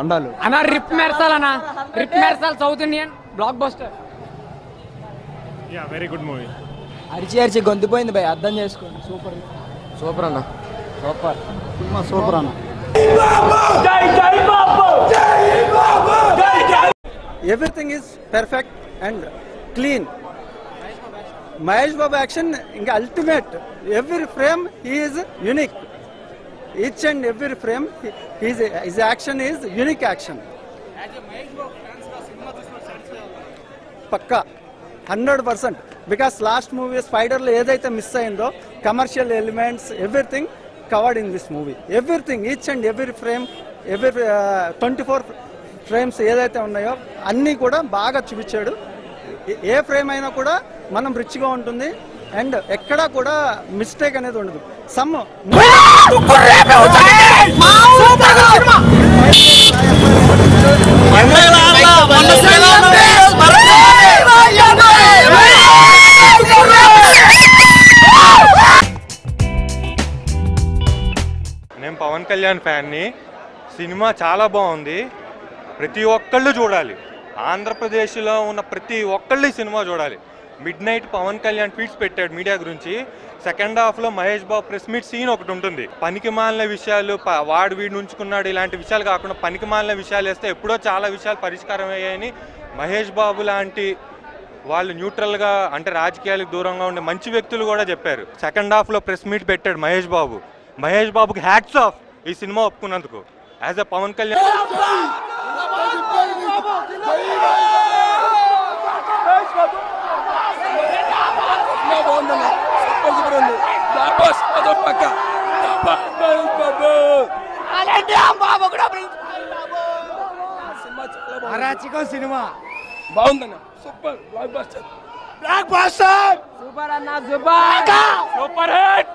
దండాలు. అన్న రిప్ మెర్సాల్ అన్న. RIP Mersal south Indian blockbuster. Yeah very good movie అరిచి అరిచి గొంతుపోయింది భయ్ అర్థం చేసుకోండి సూపర్. సూపర్ అన్న. సూపర్. సినిమా సూపర్ అన్న. Everything is perfect and clean Mahesh Babu action ఇంకా ultimate every frame is unique each and every frame is his action is unique action Pakka. Hundred percent. Because last movie స్పైడర్లో ఏదైతే miss అయిందో commercial elements everything covered in this movie everything each and every frame every twenty four frames ఏదైతే ఉన్నాయో అన్నీ కూడా బాగా చూపించాడు. ఏ frame అయినా కూడా మనం రిచ్గా ఉంటుంది. అండ్ ఎక్కడా కూడా మిస్టేక్ అనేది ఉండదు. సమ్ నేను పవన్ కళ్యాణ్ ఫ్యాన్ని. సినిమా చాలా బాగుంది. ప్రతి ఒక్కళ్ళు చూడాలి. ఆంధ్రప్రదేశ్లో ఉన్న ప్రతి ఒక్కళ్ళు సినిమా చూడాలి. Midnight Pawan Kalyan tweets పెట్టాడు మీడియా గురించి. సెకండ్ హాఫ్లో Mahesh Babu press meet scene ఒకటి ఉంటుంది. పనికి మాలిన విషయాలు వాడు వీడు ఉంచుకున్నాడు ఇలాంటి విషయాలు కాకుండా పనికి మాలిన విషయాలు వేస్తే ఎప్పుడో చాలా విషయాలు పరిష్కారం అయ్యాయని మహేష్ బాబు లాంటి వాళ్ళు న్యూట్రల్గా అంటే రాజకీయాలకు దూరంగా ఉండే మంచి వ్యక్తులు కూడా చెప్పారు. సెకండ్ హాఫ్లో ప్రెస్ మీట్ పెట్టాడు మహేష్ బాబు. మహేష్ బాబుకి హ్యాట్స్ ఆఫ్ ఈ సినిమా ఒప్పుకున్నందుకు. యాజ్ అ పవన్ కళ్యాణ్ అరాచకం సినిమా. బాగుందన్న. సూపర్. బ్లాక్ బస్టర్ సూపర్ అన్న సూపర్. Super hit!